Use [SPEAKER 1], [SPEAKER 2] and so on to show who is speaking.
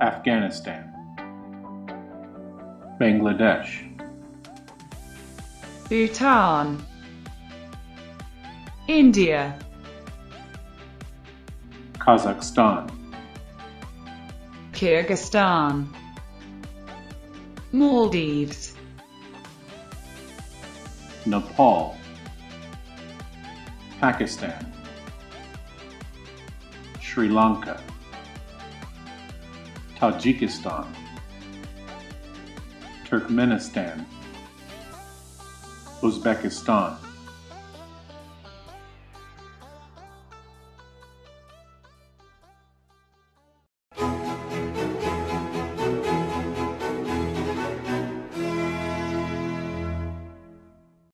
[SPEAKER 1] Afghanistan, Bangladesh,
[SPEAKER 2] Bhutan, India,
[SPEAKER 1] Kazakhstan,
[SPEAKER 2] Kyrgyzstan, Maldives,
[SPEAKER 1] Nepal, Pakistan, Sri Lanka, Tajikistan, Turkmenistan, Uzbekistan,